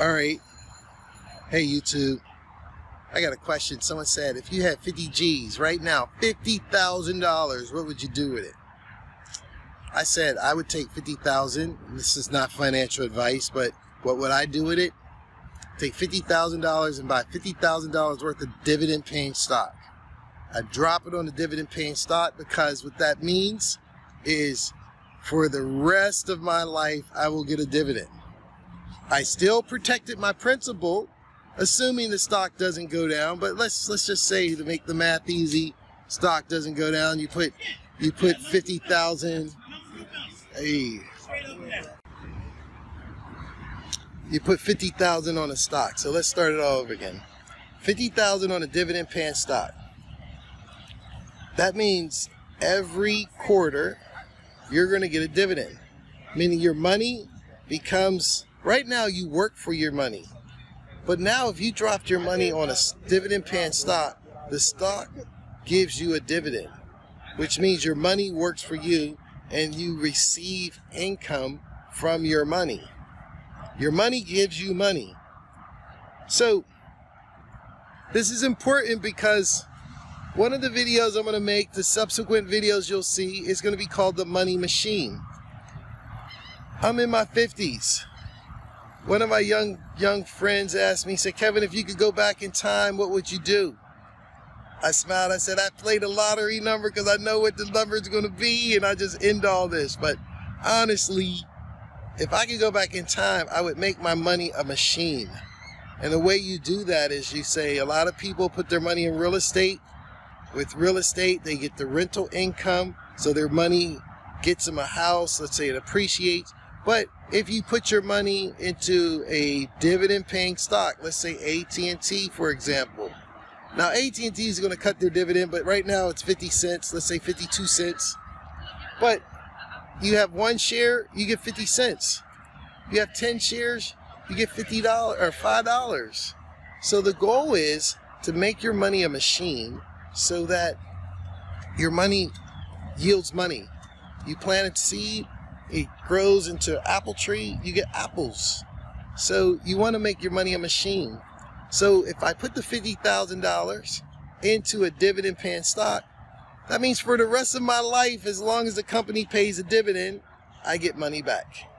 All right. Hey, YouTube. I got a question. Someone said, if you had 50 G's right now, $50,000, what would you do with it? I said, I would take 50,000. This is not financial advice, but what would I do with it? Take $50,000 and buy $50,000 worth of dividend paying stock. I drop it on the dividend paying stock because what that means is for the rest of my life, I will get a dividend. I still protected my principal, assuming the stock doesn't go down. But let's let's just say to make the math easy, stock doesn't go down. You put you put fifty thousand. Hey. You put fifty thousand on a stock. So let's start it all over again. Fifty thousand on a dividend paying stock. That means every quarter you're going to get a dividend, meaning your money becomes Right now, you work for your money. But now, if you dropped your money on a dividend paying stock, the stock gives you a dividend, which means your money works for you and you receive income from your money. Your money gives you money. So, this is important because one of the videos I'm going to make, the subsequent videos you'll see, is going to be called The Money Machine. I'm in my 50s one of my young young friends asked me, he said, Kevin, if you could go back in time, what would you do? I smiled. I said, I played a lottery number because I know what the number is going to be, and I just end all this. But honestly, if I could go back in time, I would make my money a machine. And the way you do that is you say a lot of people put their money in real estate. With real estate, they get the rental income, so their money gets them a house. Let's say it appreciates but if you put your money into a dividend paying stock, let's say AT&T for example. Now AT&T is going to cut their dividend, but right now it's 50 cents, let's say 52 cents. But you have one share, you get 50 cents. You have 10 shares, you get $50 or $5. So the goal is to make your money a machine so that your money yields money. You plant a seed, it grows into apple tree, you get apples. So you want to make your money a machine. So if I put the $50,000 into a dividend paying stock, that means for the rest of my life, as long as the company pays a dividend, I get money back.